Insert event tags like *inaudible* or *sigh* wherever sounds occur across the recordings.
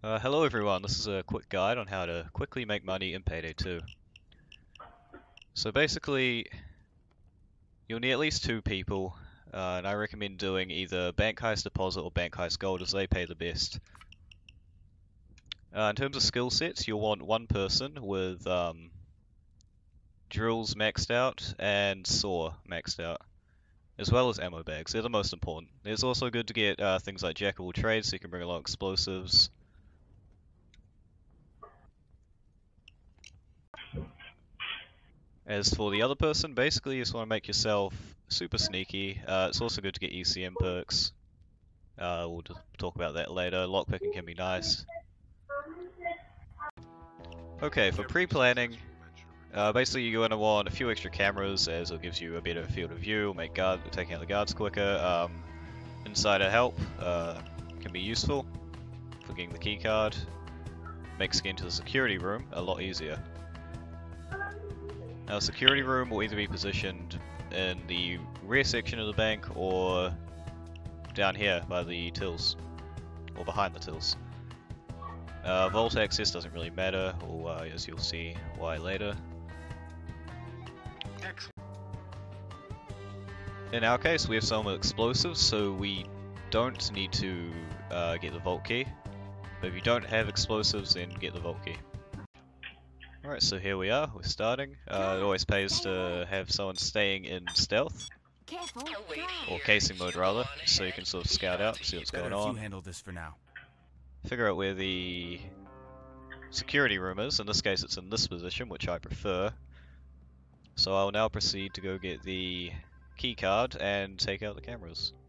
Uh, hello everyone, this is a quick guide on how to quickly make money in Payday 2. So basically, you'll need at least two people, uh, and I recommend doing either Bank Heist Deposit or Bank Heist Gold as they pay the best. Uh, in terms of skill sets, you'll want one person with um, drills maxed out and saw maxed out, as well as ammo bags. They're the most important. It's also good to get uh, things like Jack of all trades so you can bring along explosives, As for the other person, basically you just want to make yourself super sneaky. Uh, it's also good to get ECM perks. Uh, we'll talk about that later. Lockpicking can be nice. Okay, for pre-planning, uh, basically you're going to want a few extra cameras as it gives you a better field of view, make guard taking out the guards quicker. Um, insider help uh, can be useful for getting the keycard. Makes getting to the security room a lot easier. Now, security room will either be positioned in the rear section of the bank or down here by the tills, or behind the tills. Uh, vault access doesn't really matter, or uh, as you'll see why later. In our case, we have some explosives, so we don't need to uh, get the vault key. But if you don't have explosives, then get the vault key. Alright, so here we are, we're starting. Uh, it always pays to have someone staying in stealth, or casing mode rather, so you can sort of scout out, see what's going if you on, handle this for now. figure out where the security room is. In this case it's in this position, which I prefer. So I'll now proceed to go get the key card and take out the cameras. *laughs*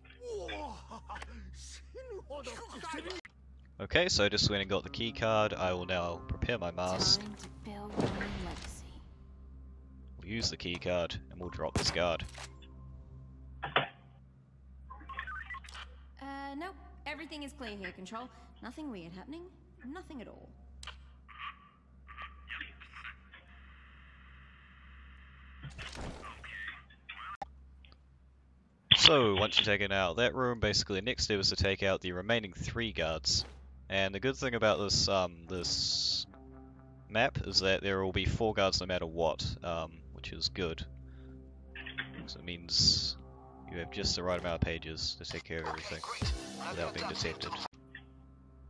Okay, so I just went and got the key card. I will now prepare my mask. Use the key card and we'll drop this guard. Uh, nope. Everything is clear here, Control. Nothing weird happening. Nothing at all. So, once you've taken out that room, basically the next step is to take out the remaining three guards. And the good thing about this um, this map is that there will be four guards no matter what, um, which is good. So it means you have just the right amount of pagers to take care of everything without being detected.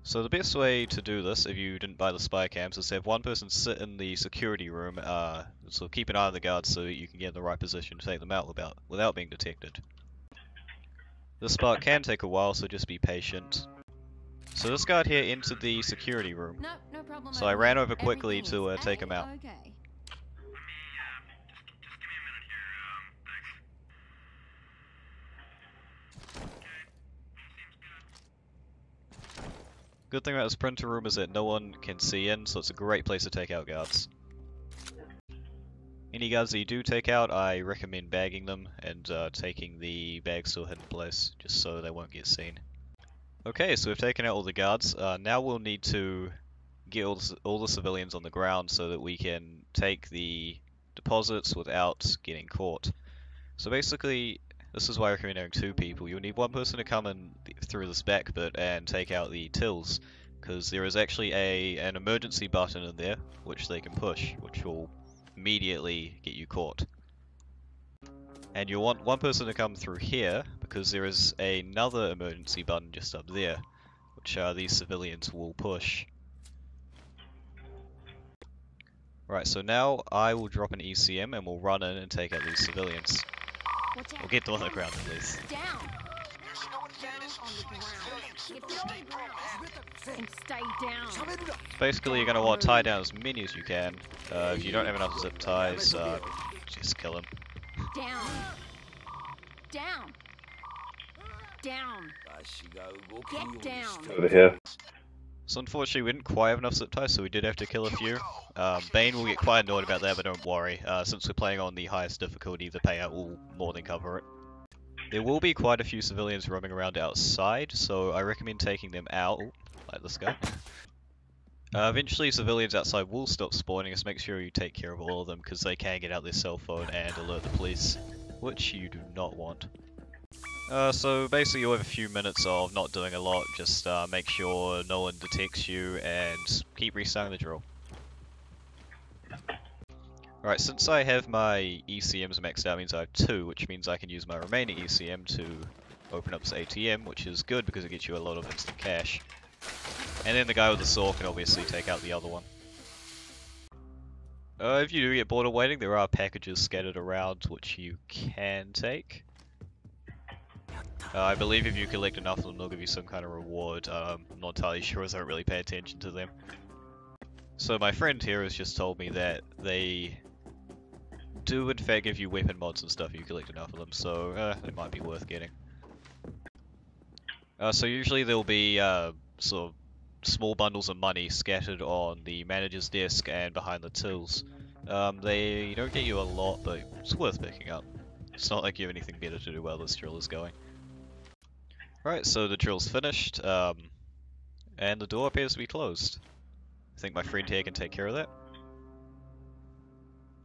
So the best way to do this, if you didn't buy the spy cams, is to have one person sit in the security room, uh, so keep an eye on the guards so you can get in the right position to take them out without, without being detected. This part *laughs* can take a while, so just be patient. So this guard here entered the security room. No, no problem. So I ran over quickly to uh, take him out. Okay. Good thing about this printer room is that no one can see in, so it's a great place to take out guards. Any guards that you do take out, I recommend bagging them and uh, taking the bag still hidden place, just so they won't get seen. Okay, so we've taken out all the guards. Uh, now we'll need to get all the, all the civilians on the ground so that we can take the deposits without getting caught. So basically, this is why I recommend having two people. You'll need one person to come in th- through this back bit and take out the tills, because there is actually a an emergency button in there which they can push, which will immediately get you caught. And you'll want one person to come through here, because there is another emergency button just up there, which uh, these civilians will push. Right, so now I will drop an ECM and we'll run in and take out these civilians. Watch out. We'll get them on the ground at least. Down. Down on the ground. Get down on the ground. And stay down. Basically, you're going to want to tie down as many as you can. Uh, if you don't have enough zip ties, uh, just kill them. Down. Down. Down. Get down. Over here. So unfortunately, we didn't quite have enough zip ties, so we did have to kill a few. Um, Bain will get quite annoyed about that, but don't worry. Uh, since we're playing on the highest difficulty, the payout will more than cover it. There will be quite a few civilians roaming around outside, so I recommend taking them out, Ooh, like this guy. Uh, eventually, civilians outside will stop spawning, just make sure you take care of all of them, because they can get out their cell phone and alert the police, which you do not want. Uh, so basically you have a few minutes of not doing a lot, just uh, make sure no one detects you and keep restarting the drill. Alright, since I have my ECMs maxed out means I have two, which means I can use my remaining ECM to open up this ATM, which is good because it gets you a lot of instant cash. And then the guy with the saw can obviously take out the other one. Uh, if you do get bored of waiting, there are packages scattered around which you can take. Uh, I believe if you collect enough of them, they'll give you some kind of reward. Um, I'm not entirely sure as I don't really pay attention to them. So my friend here has just told me that they do in fact give you weapon mods and stuff if you collect enough of them, so uh, it might be worth getting. Uh, so usually there'll be uh, sort of small bundles of money scattered on the manager's desk and behind the tills. Um, they don't get you a lot, but it's worth picking up. It's not like you have anything better to do while this drill is going. Right, so the drill's finished, um, and the door appears to be closed. I think my friend here can take care of that.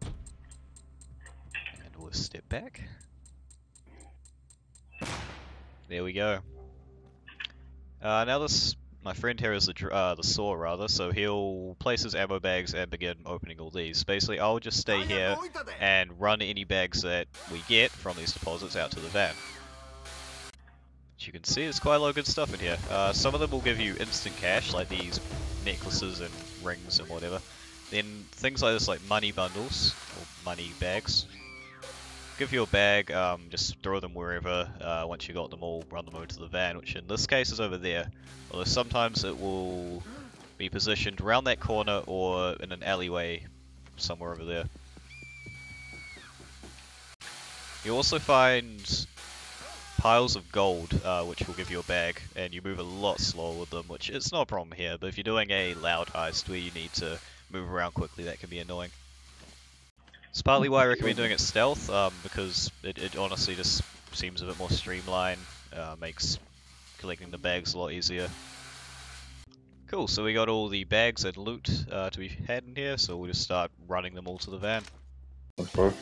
And we'll step back. There we go. Uh, now this, my friend here is the, uh, the saw rather, so he'll place his ammo bags and begin opening all these. Basically, I'll just stay here and run any bags that we get from these deposits out to the van. You can see, there's quite a lot of good stuff in here. Uh, some of them will give you instant cash, like these necklaces and rings and whatever. Then things like this, like money bundles, or money bags. Give you a bag, um, just throw them wherever, uh, once you got them all, run them over to the van, which in this case is over there. Although sometimes it will be positioned around that corner or in an alleyway somewhere over there. You also find piles of gold, uh, which will give you a bag, and you move a lot slower with them, which it's not a problem here, but if you're doing a loud heist where you need to move around quickly, that can be annoying. It's partly why I recommend doing it stealth, um, because it, it, honestly just seems a bit more streamlined, uh, makes collecting the bags a lot easier. Cool, so we got all the bags and loot uh, to be had in here, so we'll just start running them all to the van. Okay.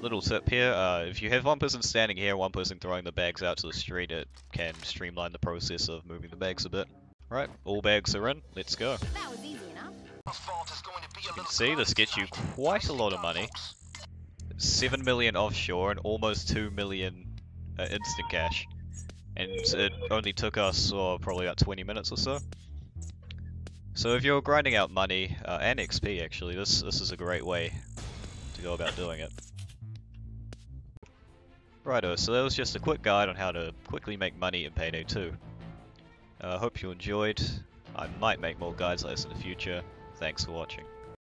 Little tip here, uh, if you have one person standing here, one person throwing the bags out to the street, it can streamline the process of moving the bags a bit. Right, all bags are in, let's go. That was easy enough. You can see this gets you quite a lot of money. 7 million offshore and almost 2 million uh, instant cash. And it only took us oh, probably about 20 minutes or so. So if you're grinding out money, uh, and XP actually, this, this is a great way to go about doing it. Righto, so that was just a quick guide on how to quickly make money in Payday 2. I uh, hope you enjoyed. I might make more guides like this in the future. Thanks for watching.